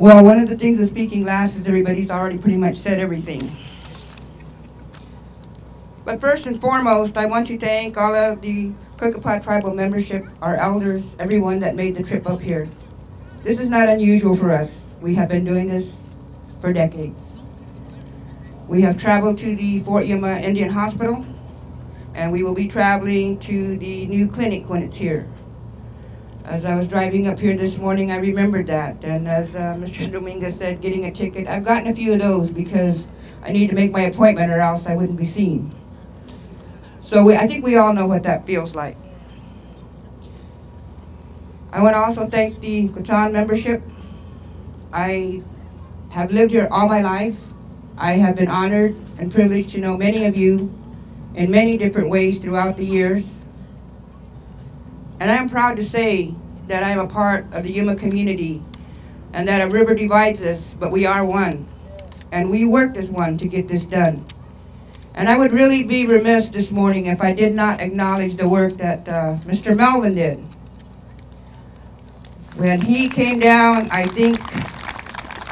Well, one of the things of speaking last is everybody's already pretty much said everything. But first and foremost, I want to thank all of the Cocopah tribal membership, our elders, everyone that made the trip up here. This is not unusual for us. We have been doing this for decades. We have traveled to the Fort Yuma Indian Hospital, and we will be traveling to the new clinic when it's here. As I was driving up here this morning, I remembered that. And as uh, Mr. Dominguez said, getting a ticket, I've gotten a few of those because I need to make my appointment or else I wouldn't be seen. So we, I think we all know what that feels like. I want to also thank the Quechan membership. I have lived here all my life. I have been honored and privileged to know many of you in many different ways throughout the years. And I am proud to say that I am a part of the Yuma community and that a river divides us, but we are one. And we worked as one to get this done. And I would really be remiss this morning if I did not acknowledge the work that uh, Mr. Melvin did. When he came down, I think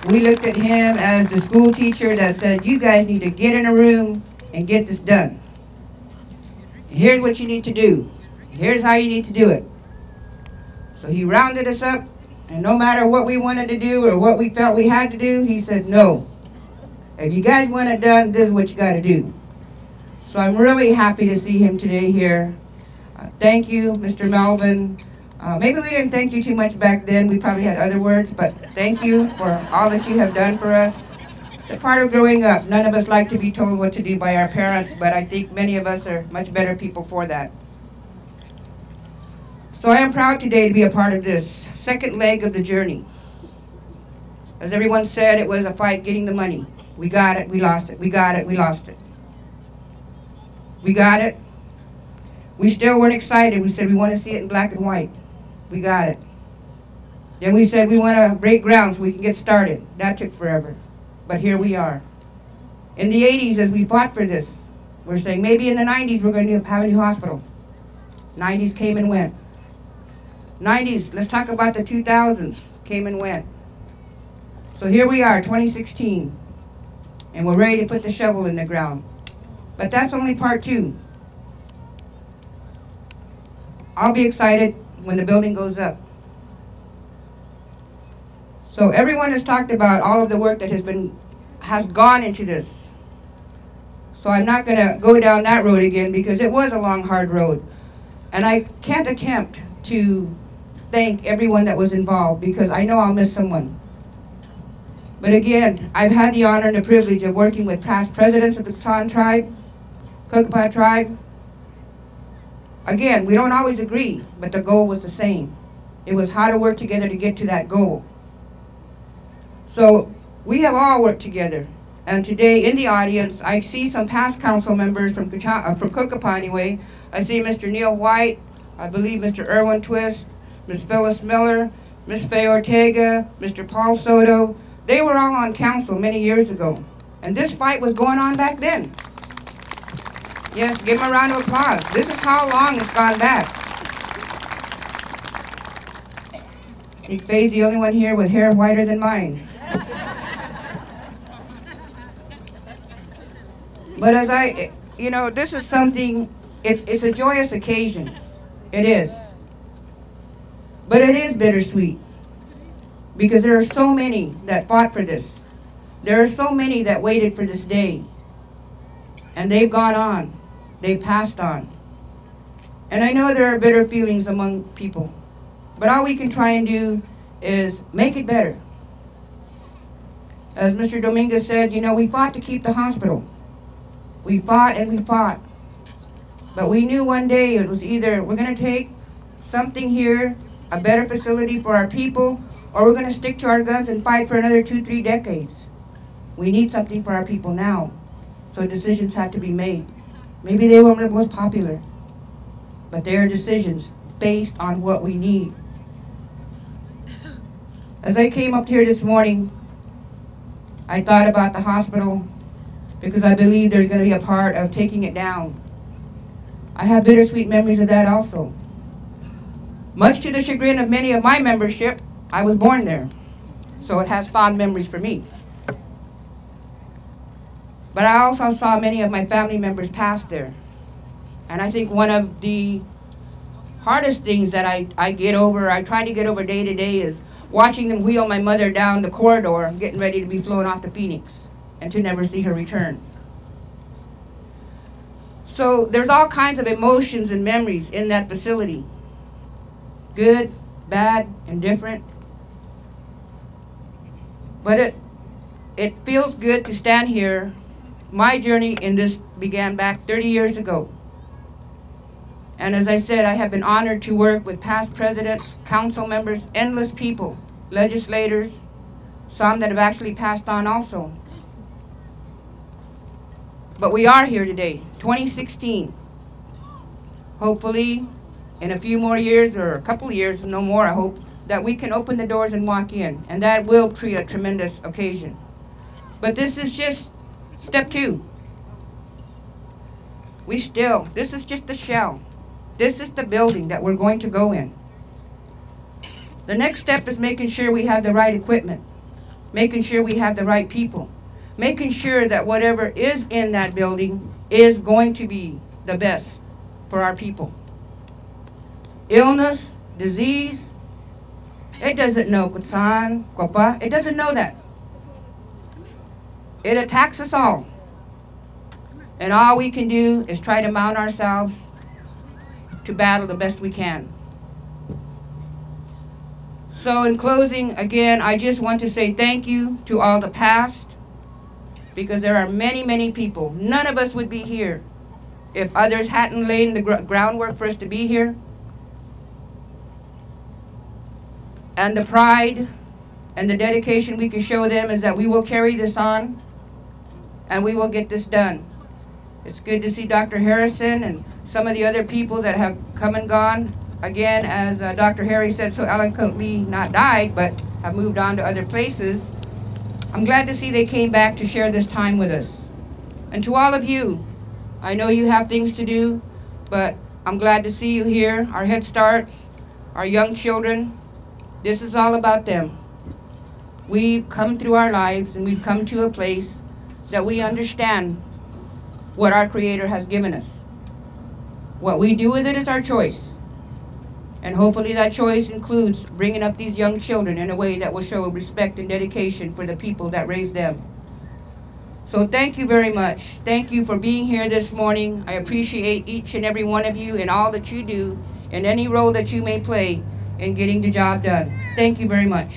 we looked at him as the school teacher that said, you guys need to get in a room and get this done. Here's what you need to do. Here's how you need to do it. So he rounded us up, and no matter what we wanted to do or what we felt we had to do, he said, no. If you guys want it done, this is what you got to do. So I'm really happy to see him today here. Uh, thank you, Mr. Melvin. Uh, maybe we didn't thank you too much back then. We probably had other words, but thank you for all that you have done for us. It's a part of growing up. None of us like to be told what to do by our parents, but I think many of us are much better people for that. So I am proud today to be a part of this second leg of the journey. As everyone said, it was a fight getting the money. We got it, we lost it. We got it, we lost it. We got it. We still weren't excited. We said we want to see it in black and white. We got it. Then we said we want to break ground so we can get started. That took forever. But here we are. In the 80s, as we fought for this, we're saying maybe in the 90s we're going to have a new hospital. 90s came and went. 90s, let's talk about the 2000s, came and went. So here we are, 2016, and we're ready to put the shovel in the ground. But that's only part two. I'll be excited when the building goes up. So everyone has talked about all of the work that has been has gone into this. So I'm not going to go down that road again because it was a long, hard road. And I can't attempt to thank everyone that was involved because I know I'll miss someone. But again, I've had the honor and the privilege of working with past presidents of the Quechan tribe, Cocopah tribe. Again, we don't always agree, but the goal was the same. It was how to work together to get to that goal. So we have all worked together. And today in the audience, I see some past council members from, uh, from Cocopah anyway. I see Mr. Neil White, I believe Mr. Erwin Twist, Ms. Phyllis Miller, Ms. Faye Ortega, Mr. Paul Soto. They were all on council many years ago. And this fight was going on back then. Yes, give them a round of applause. This is how long it's gone back. Faye's the only one here with hair whiter than mine. But as I, you know, this is something, it's, it's a joyous occasion. It is. But it is bittersweet. Because there are so many that fought for this. There are so many that waited for this day. And they've gone on. They've passed on. And I know there are bitter feelings among people. But all we can try and do is make it better. As Mr. Dominguez said, you know, we fought to keep the hospital. We fought and we fought. But we knew one day it was either we're going to take something here, a better facility for our people, or we're going to stick to our guns and fight for another two, three decades. We need something for our people now. So decisions had to be made. Maybe they weren't the most popular, but they are decisions based on what we need. As I came up here this morning, I thought about the hospital because I believe there's going to be a part of taking it down. I have bittersweet memories of that also. Much to the chagrin of many of my membership, I was born there. So it has fond memories for me. But I also saw many of my family members pass there. And I think one of the hardest things that I, I get over, I try to get over day to day, is watching them wheel my mother down the corridor, getting ready to be flown off to Phoenix, and to never see her return. So there's all kinds of emotions and memories in that facility good, bad, indifferent. But it, it feels good to stand here. My journey in this began back 30 years ago. And as I said, I have been honored to work with past presidents, council members, endless people, legislators, some that have actually passed on also. But we are here today, 2016. Hopefully, in a few more years, or a couple of years, no more, I hope, that we can open the doors and walk in. And that will create a tremendous occasion. But this is just step two. We still, this is just the shell. This is the building that we're going to go in. The next step is making sure we have the right equipment, making sure we have the right people, making sure that whatever is in that building is going to be the best for our people. Illness, disease, it doesn't know Kutsan, Kwapa, it doesn't know that. It attacks us all. And all we can do is try to mount ourselves to battle the best we can. So in closing, again, I just want to say thank you to all the past, because there are many, many people. None of us would be here if others hadn't laid the gr groundwork for us to be here. And the pride and the dedication we can show them is that we will carry this on and we will get this done. It's good to see Dr. Harrison and some of the other people that have come and gone. Again, as uh, Dr. Harry said so Alan eloquently, not died, but have moved on to other places. I'm glad to see they came back to share this time with us. And to all of you, I know you have things to do, but I'm glad to see you here, our Head Starts, our young children. This is all about them. We've come through our lives and we've come to a place that we understand what our Creator has given us. What we do with it is our choice. And hopefully that choice includes bringing up these young children in a way that will show respect and dedication for the people that raised them. So thank you very much. Thank you for being here this morning. I appreciate each and every one of you and all that you do in any role that you may play in getting the job done. Thank you very much.